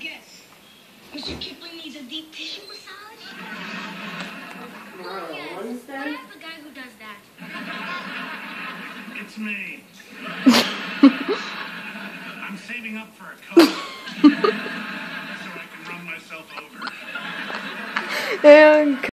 guess. Mr. Kipling needs a deep tissue massage? Tomorrow, Oh, yes. Wednesday? I have a guy who does that. It's me. I'm saving up for a coat. so I can run myself over. And